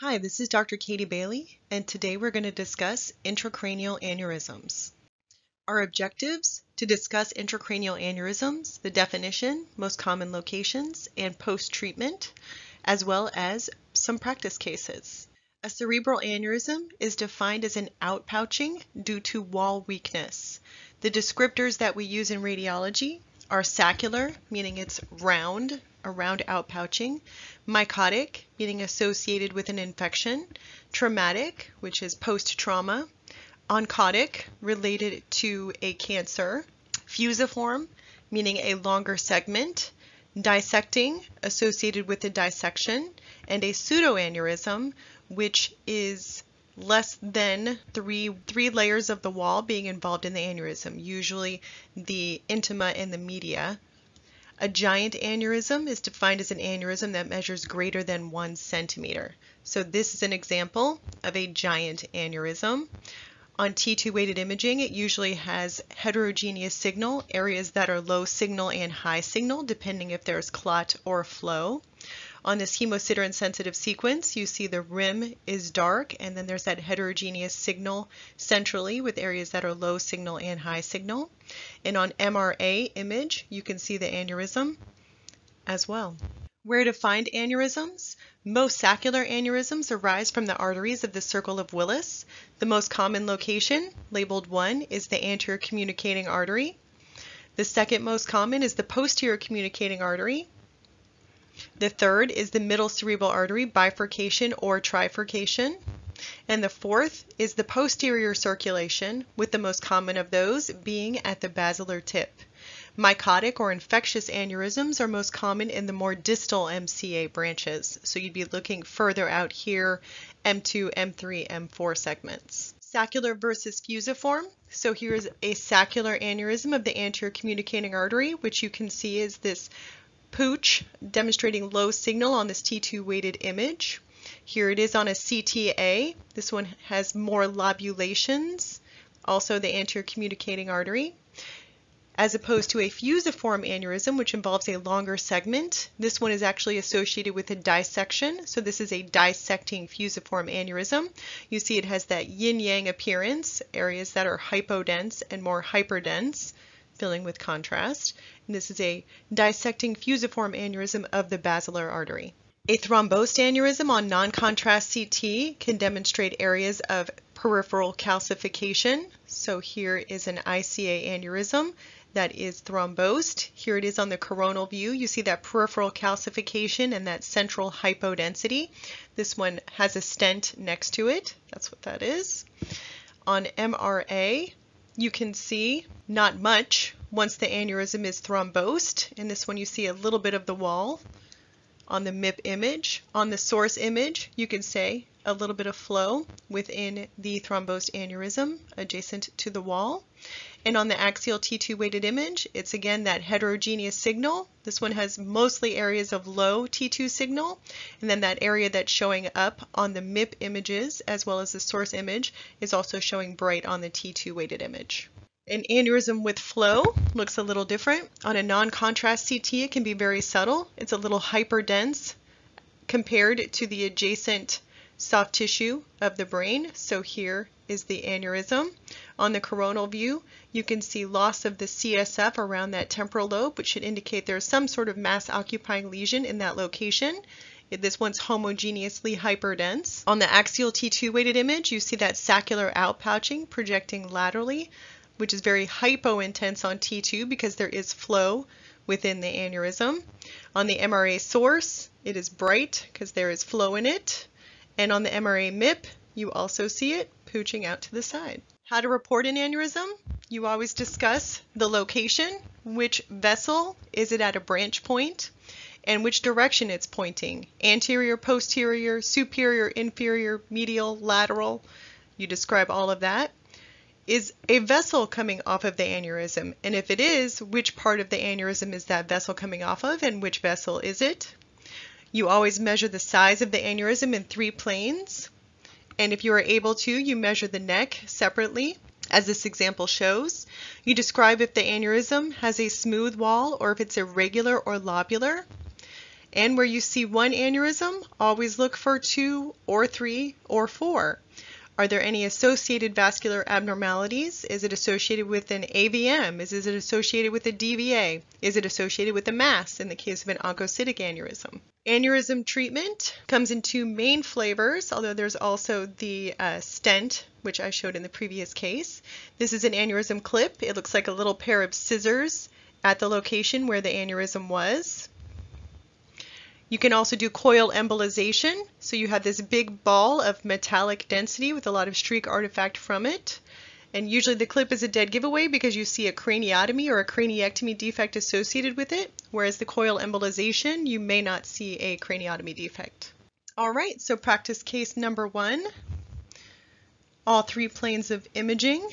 Hi, this is Dr. Katie Bailey, and today we're going to discuss intracranial aneurysms. Our objectives to discuss intracranial aneurysms, the definition, most common locations, and post-treatment, as well as some practice cases. A cerebral aneurysm is defined as an outpouching due to wall weakness. The descriptors that we use in radiology are saccular, meaning it's round, around outpouching, mycotic, meaning associated with an infection, traumatic, which is post-trauma, oncotic, related to a cancer, fusiform, meaning a longer segment, dissecting, associated with a dissection, and a pseudoaneurysm, which is less than three, three layers of the wall being involved in the aneurysm, usually the intima and the media. A giant aneurysm is defined as an aneurysm that measures greater than one centimeter. So this is an example of a giant aneurysm. On T2 weighted imaging, it usually has heterogeneous signal, areas that are low signal and high signal, depending if there's clot or flow. On this hemosiderin sensitive sequence, you see the rim is dark and then there's that heterogeneous signal centrally with areas that are low signal and high signal. And on MRA image, you can see the aneurysm as well. Where to find aneurysms? Most saccular aneurysms arise from the arteries of the circle of Willis. The most common location, labeled 1, is the anterior communicating artery. The second most common is the posterior communicating artery. The third is the middle cerebral artery bifurcation or trifurcation. And the fourth is the posterior circulation, with the most common of those being at the basilar tip. Mycotic or infectious aneurysms are most common in the more distal MCA branches, so you'd be looking further out here, M2, M3, M4 segments. Saccular versus fusiform. So here's a saccular aneurysm of the anterior communicating artery, which you can see is this pooch demonstrating low signal on this T2 weighted image. Here it is on a CTA. This one has more lobulations, also the anterior communicating artery. As opposed to a fusiform aneurysm, which involves a longer segment, this one is actually associated with a dissection. So this is a dissecting fusiform aneurysm. You see it has that yin-yang appearance, areas that are hypodense and more hyperdense filling with contrast. And this is a dissecting fusiform aneurysm of the basilar artery. A thrombosed aneurysm on non-contrast CT can demonstrate areas of peripheral calcification. So here is an ICA aneurysm that is thrombosed. Here it is on the coronal view. You see that peripheral calcification and that central hypodensity. This one has a stent next to it. That's what that is. On MRA, you can see not much once the aneurysm is thrombosed. In this one you see a little bit of the wall on the MIP image. On the source image you can say a little bit of flow within the thrombosed aneurysm adjacent to the wall. And on the axial T2 weighted image, it's again that heterogeneous signal. This one has mostly areas of low T2 signal, and then that area that's showing up on the MIP images as well as the source image is also showing bright on the T2 weighted image. An aneurysm with flow looks a little different. On a non-contrast CT, it can be very subtle. It's a little hyperdense compared to the adjacent soft tissue of the brain. So here is the aneurysm. On the coronal view, you can see loss of the CSF around that temporal lobe, which should indicate there's some sort of mass occupying lesion in that location. This one's homogeneously hyperdense. On the axial T2 weighted image, you see that saccular outpouching projecting laterally which is very hypointense on T2 because there is flow within the aneurysm. On the MRA source, it is bright because there is flow in it. And on the MRA MIP, you also see it pooching out to the side. How to report an aneurysm? You always discuss the location, which vessel is it at a branch point, and which direction it's pointing. Anterior, posterior, superior, inferior, medial, lateral. You describe all of that. Is a vessel coming off of the aneurysm? And if it is, which part of the aneurysm is that vessel coming off of and which vessel is it? You always measure the size of the aneurysm in three planes. And if you are able to, you measure the neck separately, as this example shows. You describe if the aneurysm has a smooth wall or if it's irregular or lobular. And where you see one aneurysm, always look for two or three or four. Are there any associated vascular abnormalities? Is it associated with an AVM? Is it associated with a DVA? Is it associated with a mass in the case of an oncocytic aneurysm? Aneurysm treatment comes in two main flavors, although there's also the uh, stent, which I showed in the previous case. This is an aneurysm clip. It looks like a little pair of scissors at the location where the aneurysm was. You can also do coil embolization. So you have this big ball of metallic density with a lot of streak artifact from it. And usually the clip is a dead giveaway because you see a craniotomy or a craniectomy defect associated with it, whereas the coil embolization, you may not see a craniotomy defect. All right, so practice case number one, all three planes of imaging.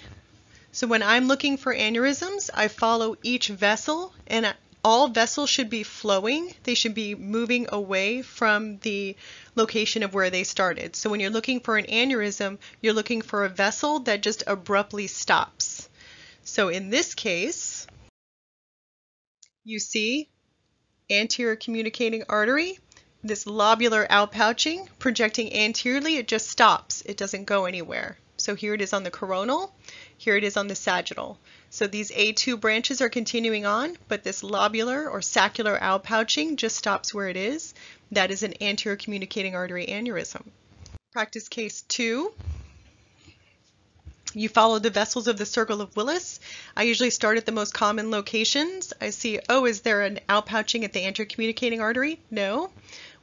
So when I'm looking for aneurysms, I follow each vessel and all vessels should be flowing. They should be moving away from the location of where they started. So when you're looking for an aneurysm, you're looking for a vessel that just abruptly stops. So in this case, you see anterior communicating artery, this lobular outpouching projecting anteriorly, it just stops. It doesn't go anywhere. So here it is on the coronal, here it is on the sagittal. So these A2 branches are continuing on, but this lobular or saccular outpouching just stops where it is. That is an anterior communicating artery aneurysm. Practice case two. You follow the vessels of the circle of Willis. I usually start at the most common locations. I see, oh, is there an outpouching at the anterior communicating artery? No.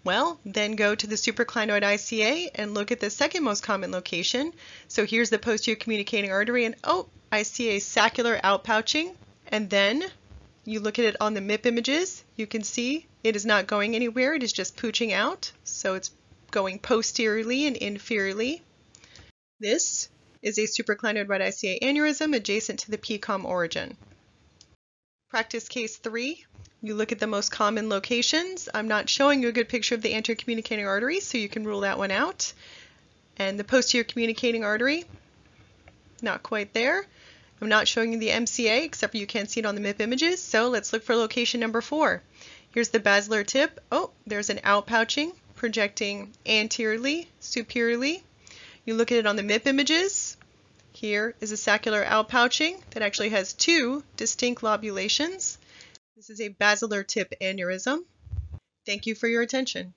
Well, then go to the supraclinoid ICA and look at the second most common location. So here's the posterior communicating artery, and oh, I see a saccular outpouching. And then you look at it on the MIP images, you can see it is not going anywhere, it is just pooching out. So it's going posteriorly and inferiorly. This is a supraclinoid right ICA aneurysm adjacent to the PCOM origin. Practice case three, you look at the most common locations. I'm not showing you a good picture of the anterior communicating artery, so you can rule that one out. And the posterior communicating artery, not quite there. I'm not showing you the MCA, except you can't see it on the MIP images. So let's look for location number four. Here's the basilar tip. Oh, there's an outpouching projecting anteriorly, superiorly. You look at it on the MIP images. Here is a saccular outpouching that actually has two distinct lobulations. This is a basilar tip aneurysm. Thank you for your attention.